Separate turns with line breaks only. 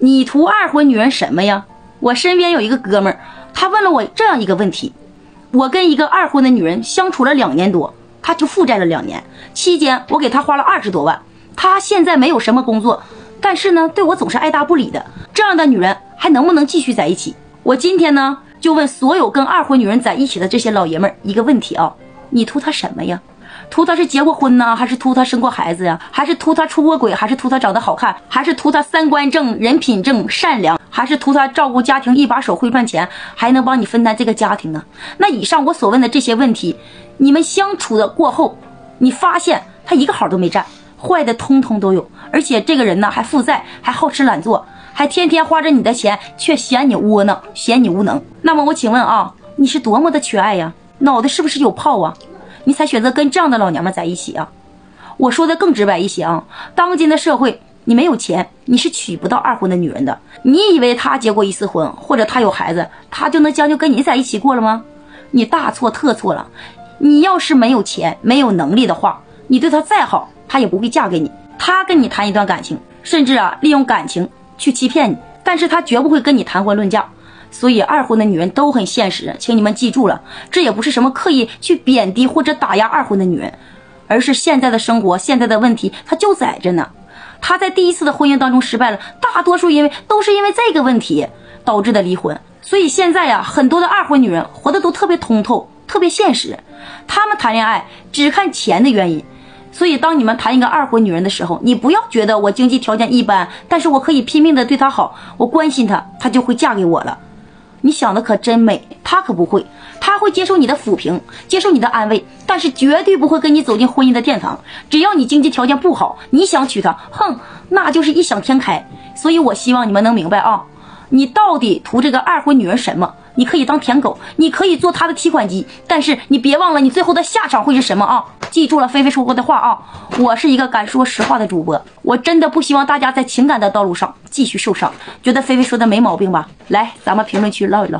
你图二婚女人什么呀？我身边有一个哥们儿，他问了我这样一个问题：我跟一个二婚的女人相处了两年多，他就负债了两年，期间我给他花了二十多万，他现在没有什么工作，但是呢，对我总是爱答不理的。这样的女人还能不能继续在一起？我今天呢，就问所有跟二婚女人在一起的这些老爷们儿一个问题啊：你图他什么呀？图他是结过婚呢，还是图他生过孩子呀？还是图他出过轨？还是图他长得好看？还是图他三观正、人品正、善良？还是图他照顾家庭一把手会赚钱，还能帮你分担这个家庭呢？那以上我所问的这些问题，你们相处的过后，你发现他一个好都没占，坏的通通都有，而且这个人呢还负债，还好吃懒做，还天天花着你的钱，却嫌你窝囊，嫌你无能。那么我请问啊，你是多么的缺爱呀？脑袋是不是有泡啊？你才选择跟这样的老娘们在一起啊！我说的更直白一些啊，当今的社会，你没有钱，你是娶不到二婚的女人的。你以为他结过一次婚，或者他有孩子，他就能将就跟你在一起过了吗？你大错特错了。你要是没有钱、没有能力的话，你对他再好，他也不会嫁给你。他跟你谈一段感情，甚至啊，利用感情去欺骗你，但是他绝不会跟你谈婚论嫁。所以二婚的女人都很现实，请你们记住了，这也不是什么刻意去贬低或者打压二婚的女人，而是现在的生活，现在的问题，它就在这呢。她在第一次的婚姻当中失败了，大多数因为都是因为这个问题导致的离婚。所以现在呀，很多的二婚女人活得都特别通透，特别现实，她们谈恋爱只看钱的原因。所以当你们谈一个二婚女人的时候，你不要觉得我经济条件一般，但是我可以拼命的对她好，我关心她，她就会嫁给我了。你想的可真美，他可不会，他会接受你的抚平，接受你的安慰，但是绝对不会跟你走进婚姻的殿堂。只要你经济条件不好，你想娶她，哼，那就是异想天开。所以我希望你们能明白啊，你到底图这个二婚女人什么？你可以当舔狗，你可以做她的提款机，但是你别忘了，你最后的下场会是什么啊？记住了，菲菲说过的话啊！我是一个敢说实话的主播，我真的不希望大家在情感的道路上继续受伤。觉得菲菲说的没毛病吧？来，咱们评论区唠一唠。